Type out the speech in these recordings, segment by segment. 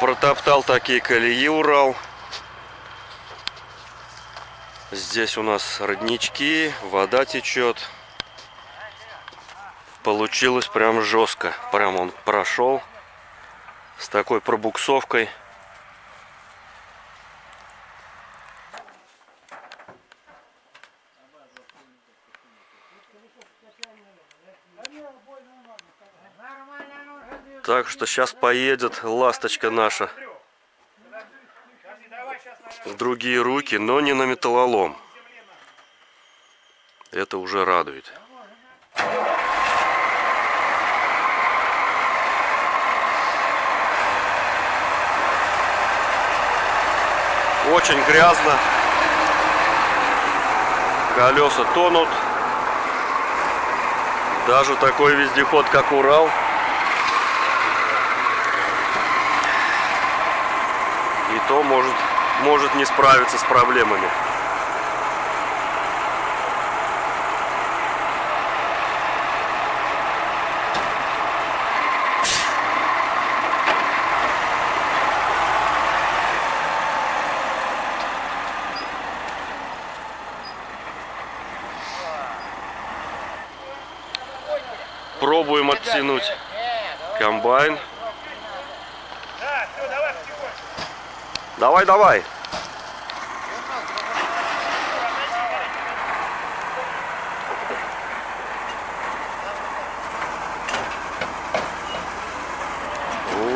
Протоптал такие колеи Урал. Здесь у нас роднички, вода течет. Получилось прям жестко. Прям он прошел с такой пробуксовкой. Так что сейчас поедет ласточка наша в другие руки, но не на металлолом. Это уже радует. Очень грязно. Колеса тонут. Даже такой вездеход, как Урал, то может, может не справиться с проблемами. Пробуем оттянуть комбайн. Давай, давай.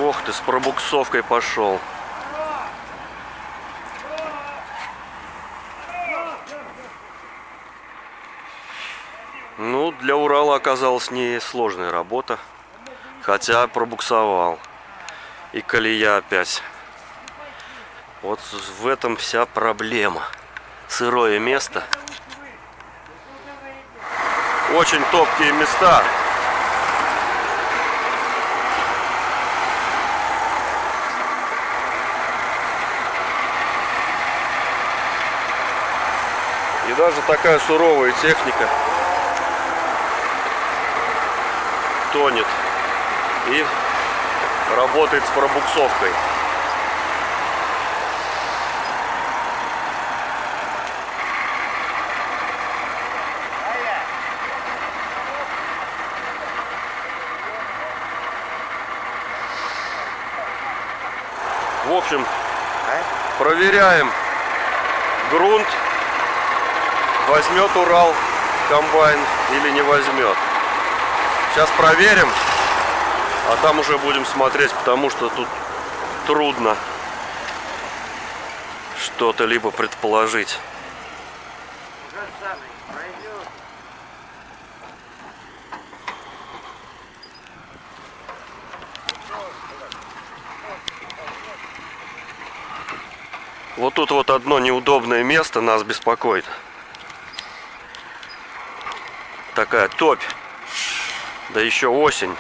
Ох ты, с пробуксовкой пошел. Ну, для Урала оказалась не сложная работа. Хотя пробуксовал. И колея опять. Вот в этом вся проблема. Сырое место. Очень топкие места. И даже такая суровая техника тонет и работает с пробуксовкой. В общем, проверяем грунт, возьмет Урал комбайн или не возьмет. Сейчас проверим, а там уже будем смотреть, потому что тут трудно что-то либо предположить. Вот тут вот одно неудобное место нас беспокоит. Такая топь. Да еще осень.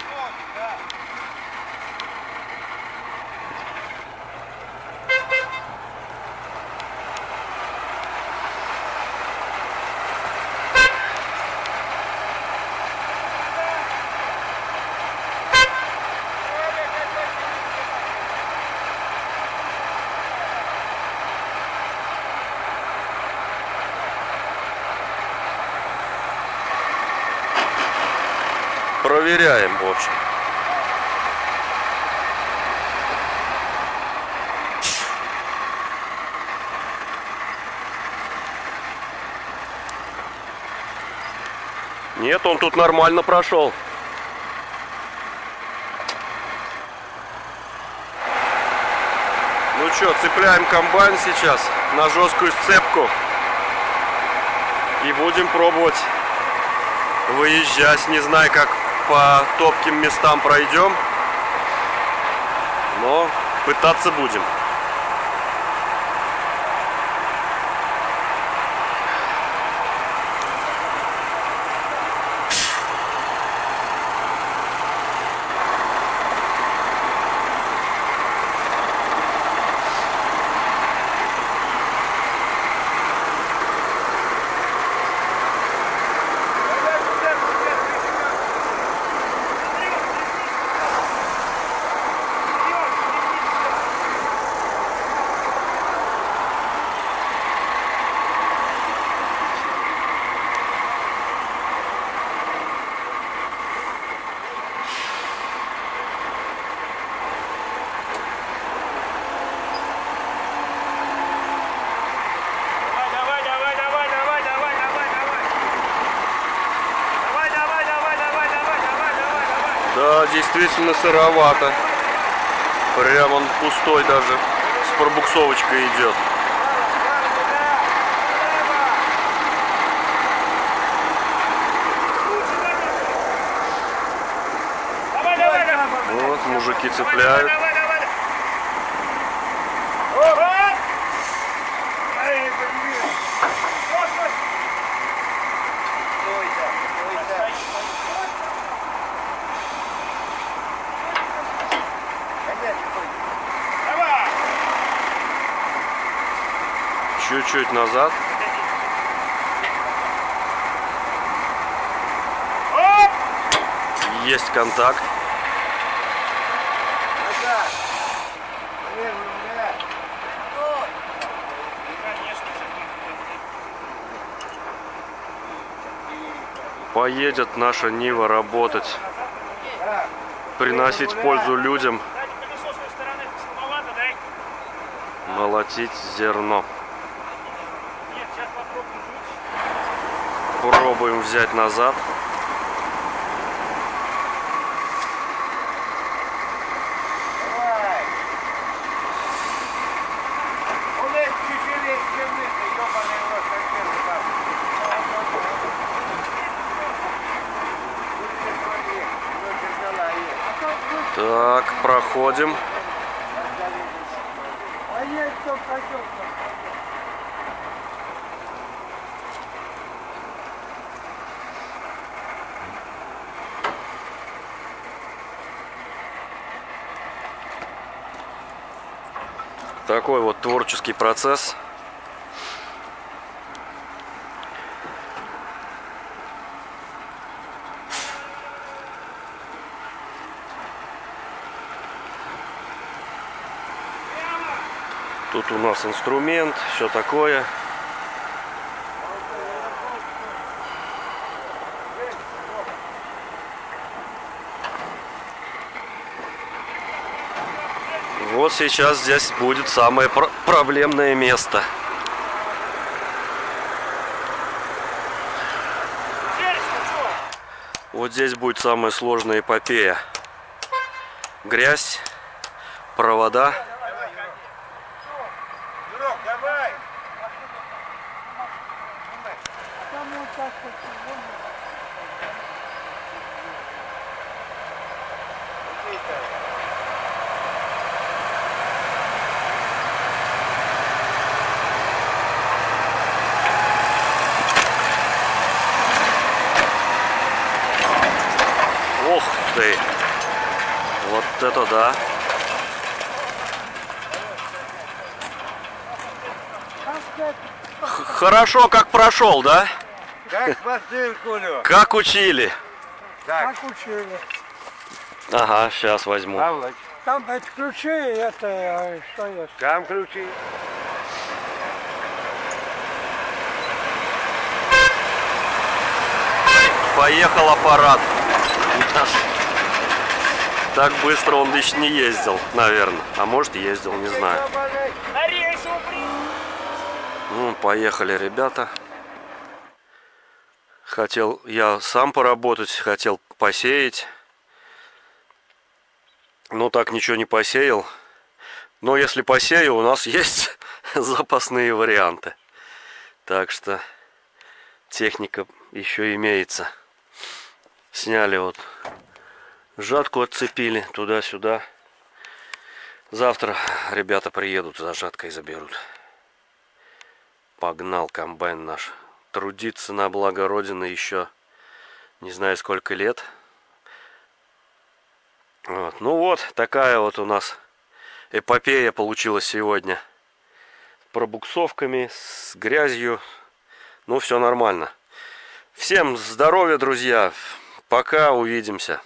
Проверяем, в общем. Нет, он тут нормально прошел. Ну что, цепляем комбайн сейчас на жесткую сцепку. И будем пробовать выезжать. Не знаю, как по топким местам пройдем. Но пытаться будем. Действительно сыровато. Прям он пустой даже. С пробуксовочкой идет. Вот, мужики цепляют. Чуть-чуть назад. Есть контакт. Поедет наша Нива работать, приносить пользу людям, молотить зерно. Пробуем взять назад. Так, проходим. Такой вот творческий процесс. Тут у нас инструмент, все такое. Вот сейчас здесь будет самое пр проблемное место. Вот здесь будет самая сложная эпопея. Грязь, провода. Ох ты! Вот это да! Х- Хорошо, как прошел, да? Как по циркулю. Как учили? Так, Как учили. Ага, сейчас возьму. Павлович, Там это ключи, это э, что есть? там ключи. Поехал аппарат. Так быстро он еще не ездил, наверное. А может ездил, не знаю. Ну, поехали, ребята. Хотел я сам поработать, хотел посеять. Но так ничего не посеял. Но если посею, у нас есть запасные варианты. Так что техника еще имеется. Сняли вот жатку отцепили туда-сюда. Завтра ребята приедут за жаткой заберут. Погнал комбайн наш. Трудиться на благо Родины еще не знаю сколько лет. Вот. Ну вот, такая вот у нас эпопея получилась сегодня. С пробуксовками, с грязью. Ну, все нормально. Всем здоровья, друзья. Пока, увидимся.